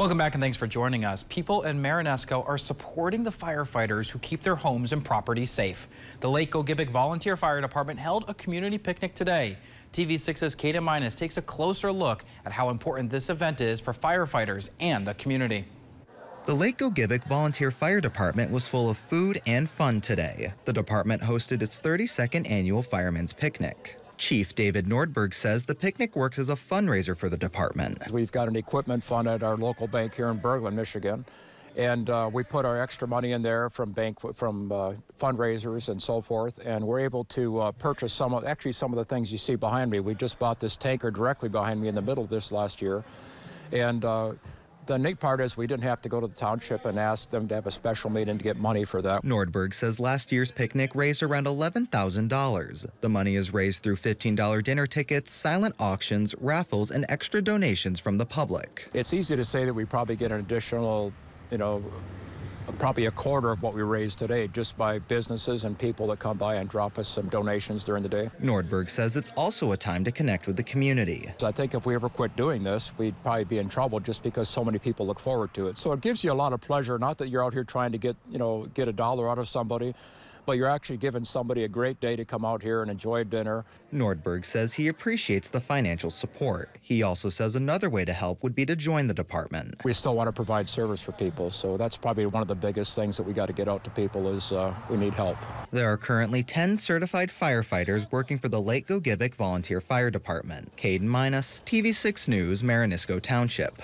Welcome back and thanks for joining us. People in Marenisco are supporting the firefighters who keep their homes and property safe. The Lake Gogebic Volunteer Fire Department held a community picnic today. TV6's Kata Minus takes a closer look at how important this event is for firefighters and the community. The Lake Gogebic Volunteer Fire Department was full of food and fun today. The department hosted its 32nd annual Fireman's Picnic. Chief David Nordberg says the picnic works as a fundraiser for the department. We've got an equipment fund at our local bank here in Bergland, Michigan. And uh, we put our extra money in there from bank from uh, fundraisers and so forth, and we're able to uh, purchase some of actually some of the things you see behind me. We just bought this tanker directly behind me in the middle of this last year, and uh, the neat part is we didn't have to go to the township and ask them to have a special meeting to get money for that. Nordberg says last year's picnic raised around $11,000. The money is raised through $15 dinner tickets, silent auctions, raffles, and extra donations from the public. It's easy to say that we probably get an additional, you know, probably a quarter of what we raise today just by businesses and people that come by and drop us some donations during the day. Nordberg says it's also a time to connect with the community. So I think if we ever quit doing this, we'd probably be in trouble just because so many people look forward to it. So it gives you a lot of pleasure, not that you're out here trying to get, you know, get a dollar out of somebody, but you're actually giving somebody a great day to come out here and enjoy dinner. Nordberg says he appreciates the financial support. He also says another way to help would be to join the department. We still want to provide service for people, so that's probably one of the biggest things that we got to get out to people is uh, we need help. There are currently 10 certified firefighters working for the Lake Gogebic Volunteer Fire Department. Caden Minus, TV6 News, Marenisco Township.